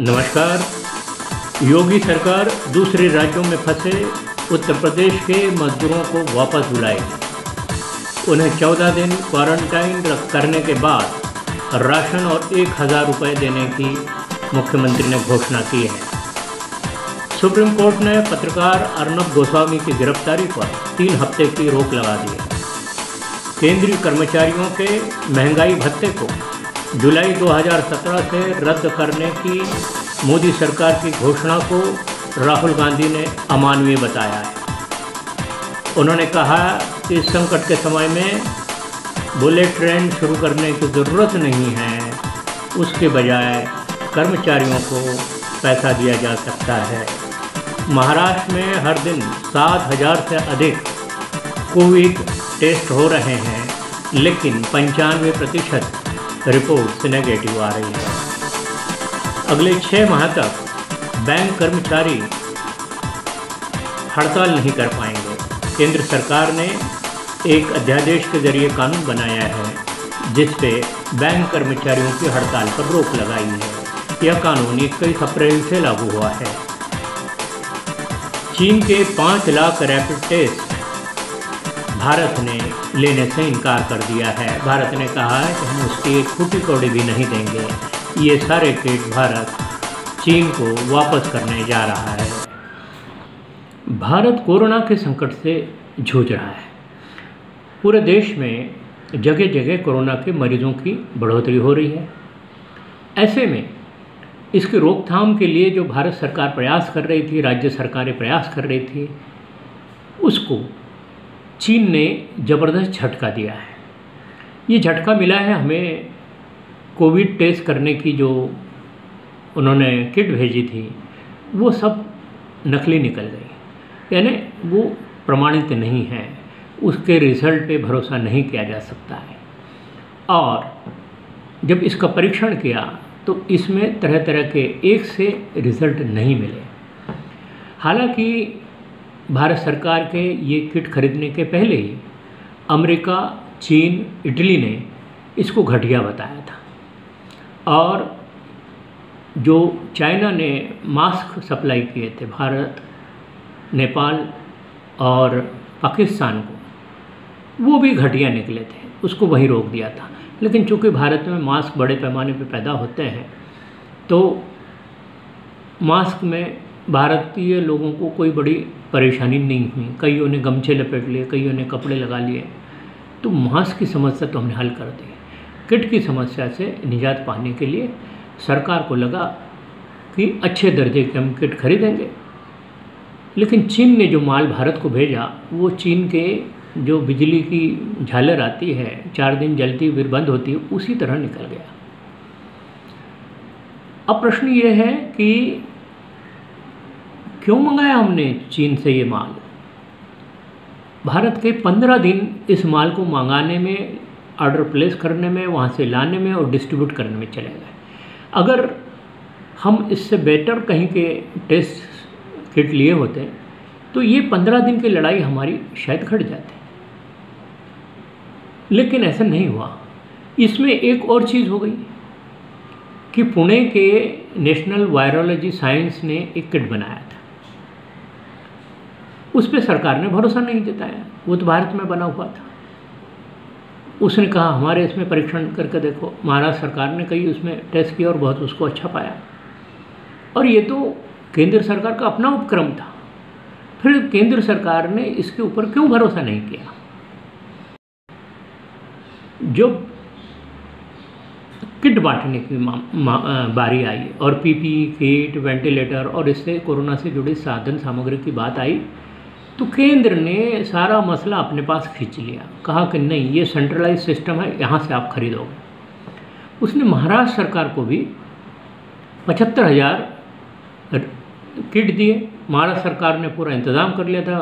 नमस्कार। योगी सरकार दूसरे राज्यों में फंसे उत्तर प्रदेश के मजदूरों को वापस बुलाएगी उन्हें चौदह दिन क्वारंटाइन करने के बाद राशन और एक हज़ार रुपये देने की मुख्यमंत्री ने घोषणा की है। सुप्रीम कोर्ट ने पत्रकार अर्नब गोस्वामी की गिरफ्तारी पर तीन हफ़्ते की रोक लगा दी है। केंद्रीय कर्मचारियों के महँगाई भत्ते को जुलाई 2017 से रद्द करने की मोदी सरकार की घोषणा को राहुल गांधी ने अमानवीय बताया है। उन्होंने कहा कि इस संकट के समय में बुलेट ट्रेन शुरू करने की ज़रूरत नहीं है। उसके बजाय कर्मचारियों को पैसा दिया जा सकता है। महाराष्ट्र में हर दिन सात हज़ार से अधिक कोविड टेस्ट हो रहे हैं, लेकिन पंचानवे प्रतिशत रिपोर्ट नेगेटिव आ रही है। अगले छः माह तक बैंक कर्मचारी हड़ताल नहीं कर पाएँगे। केंद्र सरकार ने एक अध्यादेश के ज़रिए कानून बनाया है, जिस पे बैंक कर्मचारियों की हड़ताल पर रोक लगाई है। यह कानून इक्कीस अप्रैल से लागू हुआ है। चीन के पाँच लाख रैपिड टेस्ट भारत ने लेने से इनकार कर दिया है। भारत ने कहा है कि हम उसकी एक फूटी कौड़ी भी नहीं देंगे। ये सारे किट भारत, चीन को वापस करने जा रहा है। भारत कोरोना के संकट से जूझ रहा है। पूरे देश में जगह जगह कोरोना के मरीजों की बढ़ोतरी हो रही है। ऐसे में इसकी रोकथाम के लिए जो भारत सरकार प्रयास कर रही थी, राज्य सरकारें प्रयास कर रही थी, उसको चीन ने ज़बरदस्त झटका दिया है। ये झटका मिला है हमें कोविड टेस्ट करने की जो उन्होंने किट भेजी थी, वो सब नकली निकल गई। यानी वो प्रमाणित नहीं है, उसके रिज़ल्ट पे भरोसा नहीं किया जा सकता है। और जब इसका परीक्षण किया तो इसमें तरह तरह के एक से रिज़ल्ट नहीं मिले। हालाँकि भारत सरकार के ये किट खरीदने के पहले ही अमेरिका, चीन, इटली ने इसको घटिया बताया था। और जो चाइना ने मास्क सप्लाई किए थे भारत, नेपाल और पाकिस्तान को, वो भी घटिया निकले थे, उसको वहीं रोक दिया था। लेकिन चूँकि भारत में मास्क बड़े पैमाने पर पैदा होते हैं तो मास्क में भारतीय लोगों को कोई बड़ी परेशानी नहीं हुई। कईयों ने गमछे लपेट लिए कईयों ने कपड़े लगा लिए। तो मास्क की समस्या तो हमने हल कर दी। किट की समस्या से निजात पाने के लिए सरकार को लगा कि अच्छे दर्जे के हम किट खरीदेंगे। लेकिन चीन ने जो माल भारत को भेजा, वो चीन के जो बिजली की झालर आती है, चार दिन जलती फिर बंद होती है, उसी तरह निकल गया। अब प्रश्न ये है कि क्यों मंगाया हमने? चीन से ये माल। भारत के पंद्रह दिन इस माल को मंगाने में ऑर्डर प्लेस करने में, वहाँ से लाने में और डिस्ट्रीब्यूट करने में चले गए। अगर हम इससे बेटर कहीं के टेस्ट किट लिए होते तो ये पंद्रह दिन की लड़ाई हमारी शायद घट जाती। लेकिन ऐसा नहीं हुआ। इसमें एक और चीज़ हो गई कि पुणे के नेशनल वायरोलॉजी साइंस ने एक किट बनाया था। उस पर सरकार ने भरोसा नहीं जताया। वो तो भारत में बना हुआ था। उसने कहा, हमारे इसमें परीक्षण करके देखो। महाराष्ट्र सरकार ने कई उसमें टेस्ट किया और बहुत उसको अच्छा पाया। और ये तो केंद्र सरकार का अपना उपक्रम था। फिर केंद्र सरकार ने इसके ऊपर क्यों भरोसा नहीं किया? जो किट बांटने की बारी आई और पीपी किट, वेंटिलेटर और इससे कोरोना से जुड़ी साधन सामग्री की बात आई तो केंद्र ने सारा मसला अपने पास खींच लिया। कहा कि नहीं, ये सेंट्रलाइज सिस्टम है, यहाँ से आप खरीदोगे। उसने महाराष्ट्र सरकार को भी पचहत्तर हज़ार किट दिए। महाराष्ट्र सरकार ने पूरा इंतज़ाम कर लिया था।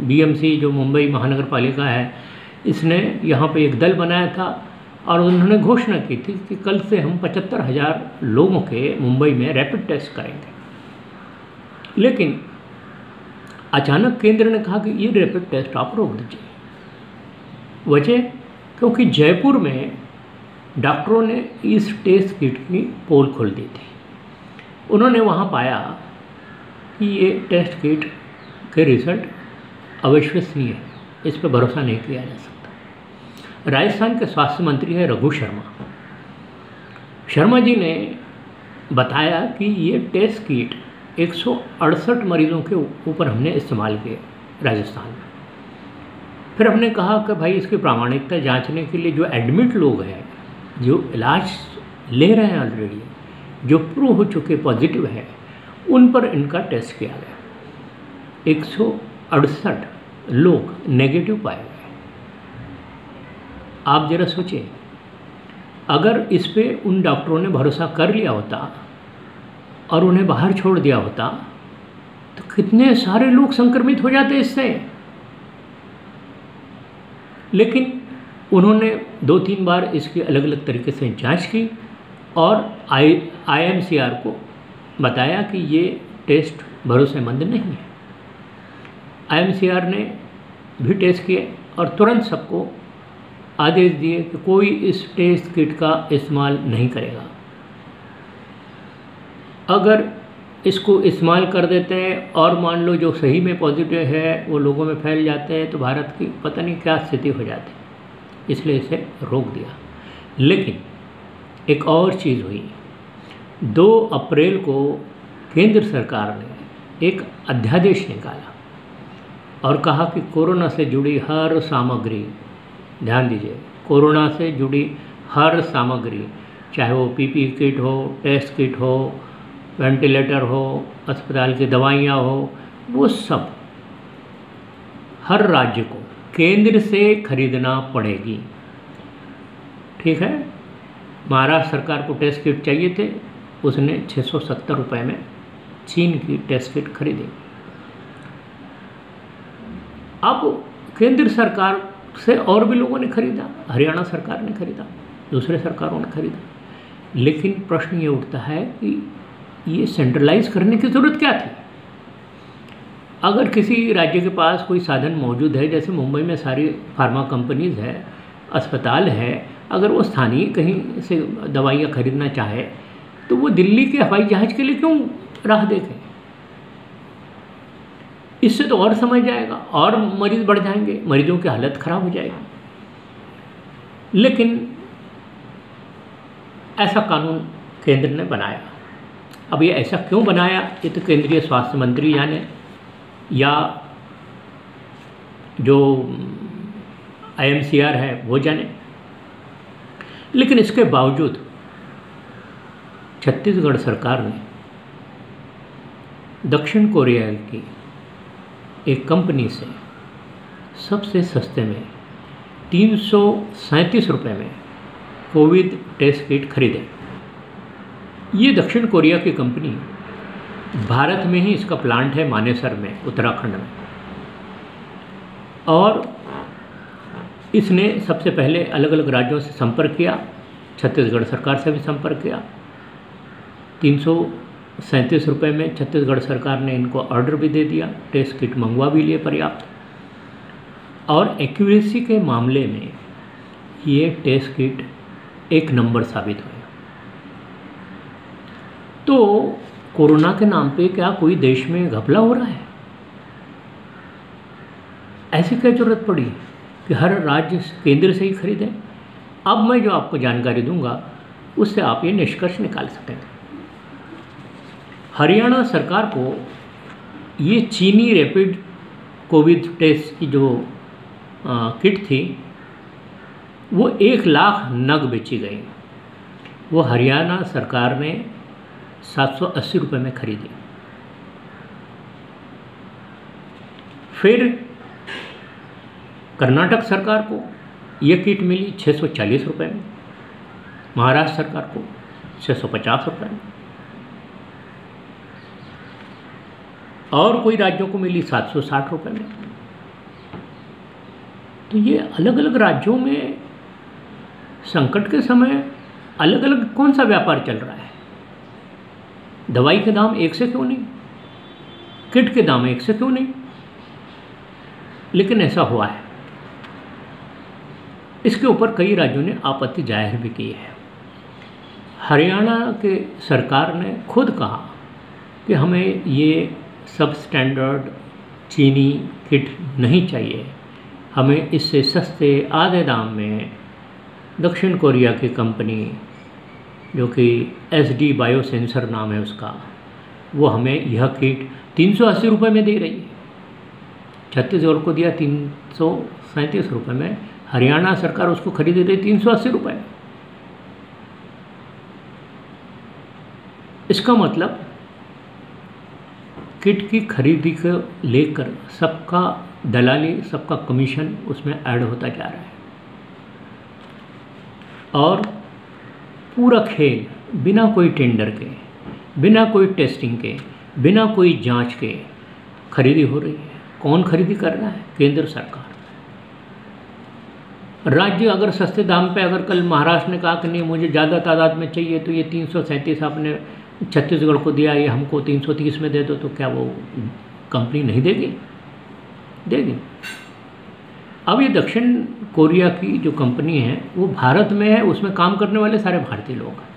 बीएमसी जो मुंबई महानगर पालिका है, इसने यहाँ पे एक दल बनाया था और उन्होंने घोषणा की थी कि कल से हम पचहत्तर हज़ार लोगों के मुंबई में रैपिड टेस्ट करेंगे। लेकिन अचानक केंद्र ने कहा कि ये रैपिड टेस्ट आप रोक दीजिए। वजह, क्योंकि जयपुर में डॉक्टरों ने इस टेस्ट किट की पोल खोल दी थी। उन्होंने वहाँ पाया कि ये टेस्ट किट के रिज़ल्ट अविश्वसनीय है। इस पर भरोसा नहीं किया जा सकता। राजस्थान के स्वास्थ्य मंत्री है रघु शर्मा। शर्मा जी ने बताया कि ये टेस्ट किट एक सौ अड़सठ मरीज़ों के ऊपर हमने इस्तेमाल किए राजस्थान में। फिर हमने कहा कि भाई इसकी प्रामाणिकता जांचने के लिए जो एडमिट लोग हैं, जो इलाज ले रहे हैं ऑलरेडी जो प्रूव हो चुके पॉजिटिव हैं, उन पर इनका टेस्ट किया गया। एक सौ अड़सठ लोग नेगेटिव पाए गए। आप ज़रा सोचें अगर इस पर उन डॉक्टरों ने भरोसा कर लिया होता और उन्हें बाहर छोड़ दिया होता तो कितने सारे लोग संक्रमित हो जाते इससे। लेकिन उन्होंने दो तीन बार इसकी अलग अलग तरीके से जाँच की और आई आईएमसीआर को बताया कि ये टेस्ट भरोसेमंद नहीं है। आईएमसीआर ने भी टेस्ट किए और तुरंत सबको आदेश दिए कि कोई इस टेस्ट किट का इस्तेमाल नहीं करेगा। अगर इसको इस्तेमाल कर देते हैं और मान लो जो सही में पॉजिटिव है, वो लोगों में फैल जाते हैं तो भारत की पता नहीं क्या स्थिति हो जाती। इसलिए इसे रोक दिया। लेकिन एक और चीज़ हुई। दो अप्रैल को केंद्र सरकार ने एक अध्यादेश निकाला और कहा कि कोरोना से जुड़ी हर सामग्री, ध्यान दीजिए, कोरोना से जुड़ी हर सामग्री, चाहे वो पीपी किट हो, टेस्ट किट हो वेंटिलेटर हो, अस्पताल की दवाइयाँ हो, वो सब हर राज्य को केंद्र से खरीदना पड़ेगी। ठीक है? महाराष्ट्र सरकार को टेस्ट किट चाहिए थे, उसने छः सौ सत्तर रुपये में चीन की टेस्ट किट खरीदी। अब केंद्र सरकार से और भी लोगों ने खरीदा, हरियाणा सरकार ने खरीदा, दूसरे सरकारों ने खरीदा। लेकिन प्रश्न ये उठता है कि ये सेंट्रलाइज करने की ज़रूरत क्या थी? अगर किसी राज्य के पास कोई साधन मौजूद है, जैसे मुंबई में सारी फार्मा कंपनीज़ है, अस्पताल है, अगर वो स्थानीय कहीं से दवाइयाँ खरीदना चाहे तो वो दिल्ली के हवाई जहाज़ के लिए क्यों राह देखें? इससे तो और समझ जाएगा, और मरीज़ बढ़ जाएँगे, मरीजों की हालत ख़राब हो जाएगी। लेकिन ऐसा कानून केंद्र ने बनाया। अब ये ऐसा क्यों बनाया? ये तो केंद्रीय स्वास्थ्य मंत्री जाने या जो आईएमसीआर है, वो जाने। लेकिन इसके बावजूद छत्तीसगढ़ सरकार ने दक्षिण कोरिया की एक कंपनी से सबसे सस्ते में तीन सौ सैंतीस रुपये में कोविड टेस्ट किट खरीदे। ये दक्षिण कोरिया की कंपनी भारत में ही इसका प्लांट है मानेसर में, उत्तराखंड में। और इसने सबसे पहले अलग अलग राज्यों से संपर्क किया, छत्तीसगढ़ सरकार से भी संपर्क किया। तीन सौ सैंतीस रुपये में छत्तीसगढ़ सरकार ने इनको ऑर्डर भी दे दिया, टेस्ट किट मंगवा भी लिए पर्याप्त। और एक्यूरेसी के मामले में ये टेस्ट किट एक नंबर साबित हुए। तो कोरोना के नाम पे क्या कोई देश में घपला हो रहा है? ऐसी क्या ज़रूरत पड़ी कि हर राज्य केंद्र से ही खरीदें? अब मैं जो आपको जानकारी दूँगा उससे आप ये निष्कर्ष निकाल सकेंगे हरियाणा सरकार को ये चीनी रैपिड कोविड टेस्ट की जो आ, किट थी वो एक लाख नग बेची गई। वो हरियाणा सरकार ने सात सौ अस्सी रुपये में खरीदी। फिर कर्नाटक सरकार को ये किट मिली छः सौ चालीस रुपये में, महाराष्ट्र सरकार को छः सौ पचास रुपये में। और कोई राज्यों को मिली सात सौ साठ रुपये में। तो ये अलग अलग राज्यों में संकट के समय अलग अलग कौन सा व्यापार चल रहा है? दवाई के दाम एक से क्यों नहीं? किट के दाम एक से क्यों नहीं? लेकिन ऐसा हुआ है। इसके ऊपर कई राज्यों ने आपत्ति ज़ाहिर भी की है। हरियाणा के सरकार ने खुद कहा कि हमें ये सब स्टैंडर्ड चीनी किट नहीं चाहिए। हमें इससे सस्ते आधे दाम में दक्षिण कोरिया की कंपनी जो कि एस डी बायो सेंसर नाम है उसका, वो हमें यह किट तीन सौ अस्सी रुपये में दे रही है। छत्तीसगढ़ को दिया तीन सौ सैंतीस रुपये में, हरियाणा सरकार उसको खरीद रही तीन सौ अस्सी रुपये इसका मतलब किट की खरीदी को लेकर सबका दलाली, सबका कमीशन उसमें ऐड होता जा रहा है। और पूरा खेल बिना कोई टेंडर के, बिना कोई टेस्टिंग के, बिना कोई जाँच के खरीदी हो रही है। कौन खरीदी कर रहा है? केंद्र सरकार। राज्य अगर सस्ते दाम पे अगर कल महाराष्ट्र ने कहा कि नहीं, मुझे ज़्यादा तादाद में चाहिए तो ये तीन सौ सैंतीस आपने छत्तीसगढ़ को दिया, ये हमको तीन सौ तीस में दे दो तो क्या वो कंपनी नहीं देगी? देगी। अब ये दक्षिण कोरिया की जो कंपनी है, वो भारत में है, उसमें काम करने वाले सारे भारतीय लोग हैं।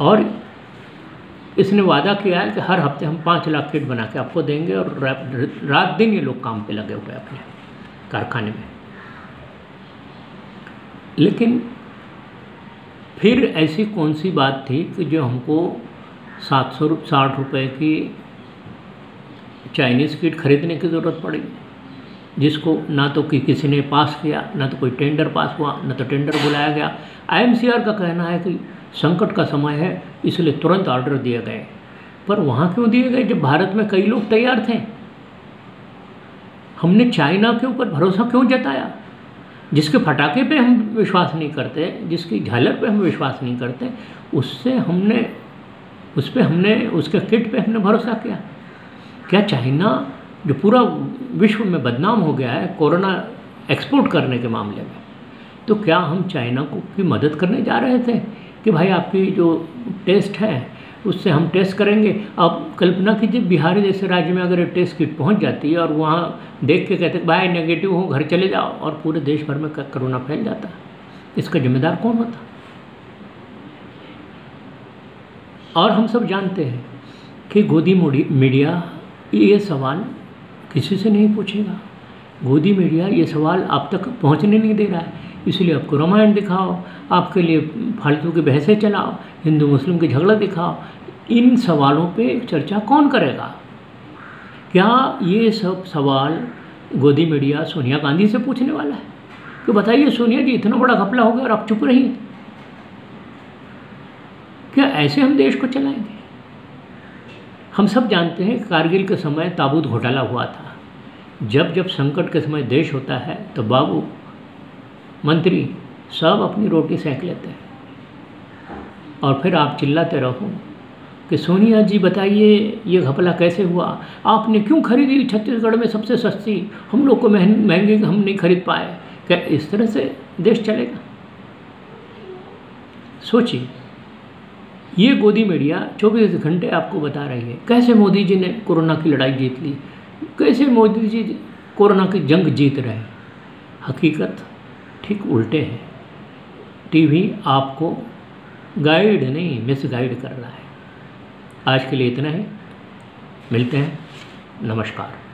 और इसने वादा किया है कि हर हफ़्ते हम पाँच लाख किट बना के आपको देंगे और रात दिन ये लोग काम पे लगे हुए हैं अपने कारखाने में। लेकिन फिर ऐसी कौन सी बात थी कि जो हमको सात सौ, साठ रुपये की चाइनीज़ किट खरीदने की ज़रूरत पड़ी? जिसको ना तो कि किसी ने पास किया, ना तो कोई टेंडर पास हुआ, ना तो टेंडर बुलाया गया। आईएमसीआर का कहना है कि संकट का समय है, इसलिए तुरंत ऑर्डर दिए गए। पर वहाँ क्यों दिए गए? जब भारत में कई लोग तैयार थे। हमने चाइना के ऊपर भरोसा क्यों जताया? जिसके फटाके पे हम विश्वास नहीं करते, जिसकी झालर पे हम विश्वास नहीं करते, उससे हमने, उस पर हमने, उसके किट पे हमने भरोसा किया। क्या चाइना जो पूरा विश्व में बदनाम हो गया है कोरोना एक्सपोर्ट करने के मामले में तो क्या हम चाइना को की मदद करने जा रहे थे कि भाई आपकी जो टेस्ट है, उससे हम टेस्ट करेंगे? आप कल्पना कीजिए, बिहार जैसे राज्य में अगर टेस्ट किट पहुँच जाती है और वहाँ देख के कहते भाई नेगेटिव हो, घर चले जाओ, और पूरे देश भर में कोरोना फैल जाता इसका जिम्मेदार कौन होता? और हम सब जानते हैं कि गोदी मीडिया, ये सवाल किसी से नहीं पूछेगा। गोदी मीडिया ये सवाल आप तक पहुँचने नहीं दे रहा है। इसलिए आपको रामायण दिखाओ, आपके लिए फालतू की बहसें चलाओ, हिंदू मुस्लिम के झगड़ा दिखाओ, इन सवालों पे चर्चा कौन करेगा? क्या ये सब सवाल गोदी मीडिया सोनिया गांधी से पूछने वाला है? तो बताइए सोनिया जी, इतना बड़ा घपला हो गया और आप चुप रहिए। क्या ऐसे हम देश को चलाएँगे? हम सब जानते हैं कारगिल के समय ताबूत घोटाला हुआ था। जब जब संकट के समय देश होता है तो बाबू, मंत्री सब अपनी रोटी सेंक लेते हैं। और फिर आप चिल्लाते रहो कि, सोनिया जी, बताइए, ये घपला कैसे हुआ? आपने क्यों खरीदी? छत्तीसगढ़ में सबसे सस्ती। हम लोग को महँगे हम नहीं खरीद पाए। क्या इस तरह से देश चलेगा? सोचिए। ये गोदी मीडिया 24 घंटे आपको बता रही है। कैसे मोदी जी ने कोरोना की लड़ाई जीत ली? कैसे मोदी जी कोरोना की जंग जीत रहे? हकीकत ठीक उल्टे हैं। टीवी आपको गाइड नहीं मिस गाइड कर रहा है। आज के लिए इतना ही। मिलते हैं। नमस्कार।